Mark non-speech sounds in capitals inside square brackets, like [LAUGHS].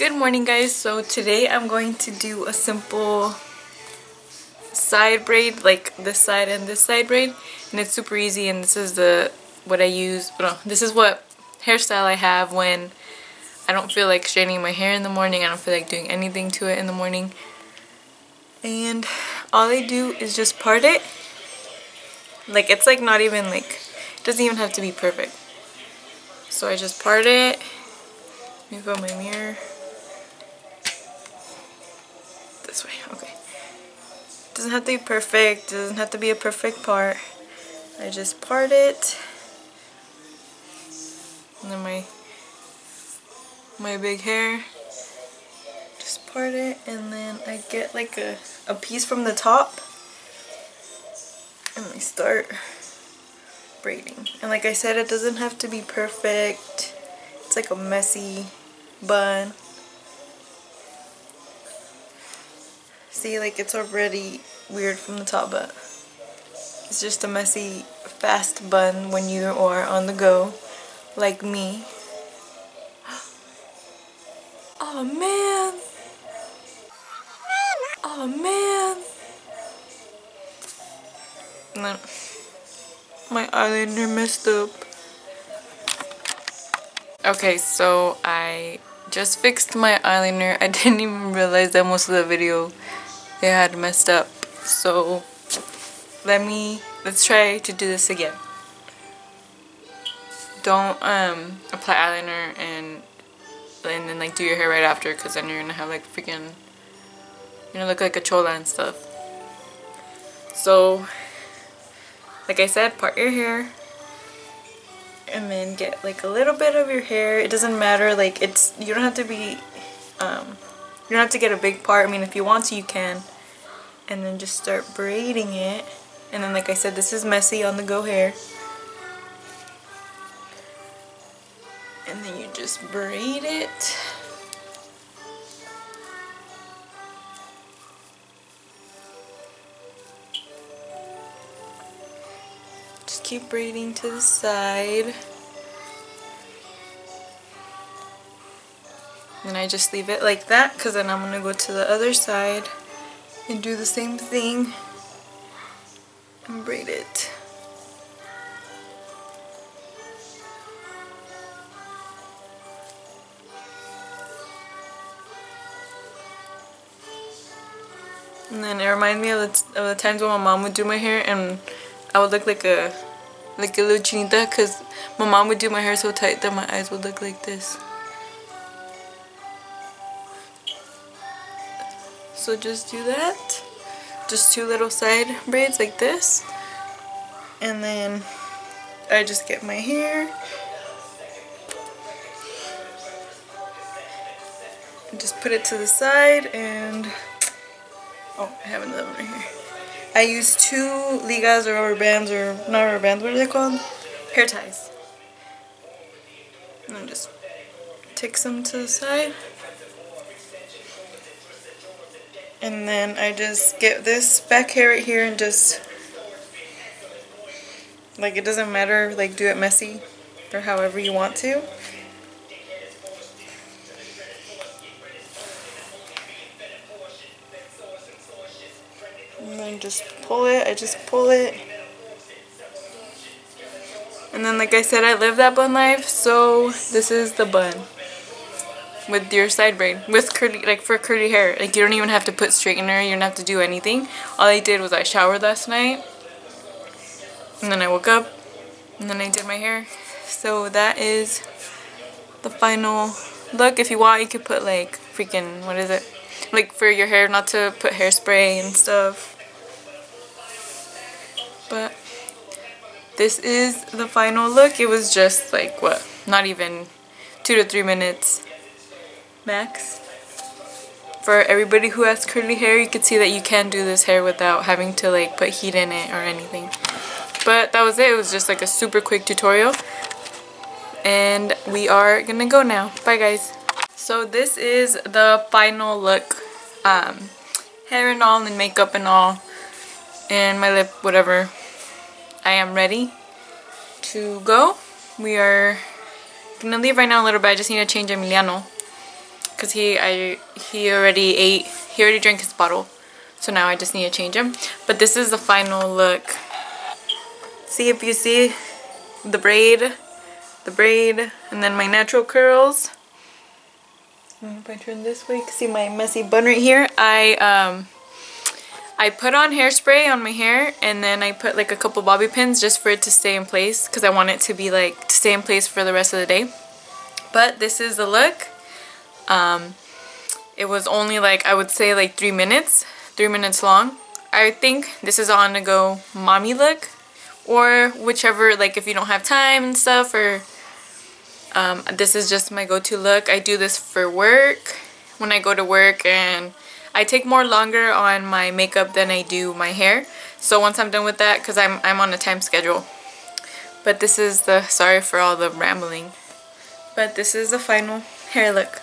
Good morning guys. So today I'm going to do a simple side braid like this side and this side braid. And it's super easy and this is the what I use no this is what hairstyle I have when I don't feel like straightening my hair in the morning. I don't feel like doing anything to it in the morning. And all I do is just part it. Like it's like not even like it doesn't even have to be perfect. So I just part it. Let me put my mirror this way okay. Doesn't have to be perfect doesn't have to be a perfect part. I just part it. And then my my big hair. Just part it and then I get like a, a piece from the top. And I start braiding. And like I said it doesn't have to be perfect. It's like a messy bun see like it's already weird from the top but it's just a messy fast bun when you are on the go like me. [GASPS] Oh man. Oh man. No. my eyeliner messed up. Okay so I just fixed my eyeliner. I [LAUGHS] didn't even realize that most of the video it had messed up. So let me let's try to do this again. Don't um apply eyeliner and and then like do your hair right after because then you're gonna have like freaking you're gonna look like a chola and stuff. So like I said part your hair and then get like a little bit of your hair. It doesn't matter like it's you don't have to be um you don't have to get a big part. I mean if you want to you can and then just start braiding it. And then like I said this is messy on the go hair. And then you just braid it. Just keep braiding to the side. And I just leave it like that because then I'm gonna go to the other side and do the same thing and braid it. And then it reminds me of the, of the times when my mom would do my hair and I would look like a like a little chinita because my mom would do my hair so tight that my eyes would look like this. So just do that. Just two little side braids like this. And then I just get my hair. Just put it to the side and oh I have another one right here. I use two ligas or rubber bands or not rubber bands, what are they called? Hair ties. And just take some to the side. And then I just get this back hair right here and just, like it doesn't matter, like do it messy or however you want to. And then just pull it, I just pull it. And then like I said, I live that bun life, so this is the bun with your side braid with curly like for curly hair. Like you don't even have to put straightener you don't have to do anything. All I did was I showered last night and then I woke up and then I did my hair. So that is the final look. If you want you could put like freaking what is it? Like for your hair not to put hairspray and stuff. But this is the final look. It was just like what? Not even two to three minutes max. For everybody who has curly hair, you can see that you can do this hair without having to like put heat in it or anything. But that was it. It was just like a super quick tutorial. And we are gonna go now. Bye guys. So this is the final look. Um, hair and all and makeup and all. And my lip, whatever. I am ready to go. We are gonna leave right now a little bit. I just need to change Emiliano because he I he already ate he already drank his bottle. So now I just need to change him. But this is the final look. See if you see the braid the braid and then my natural curls. If I turn this way see my messy bun right here I um I put on hairspray on my hair and then I put like a couple bobby pins just for it to stay in place because I want it to be like to stay in place for the rest of the day. But this is the look um, it was only like I would say like three minutes three minutes long. I think this is on the go mommy look or whichever like if you don't have time and stuff or um, this is just my go-to look. I do this for work when I go to work and I take more longer on my makeup than I do my hair. So once I'm done with that because I'm, I'm on a time schedule. But this is the sorry for all the rambling but this is the final hair look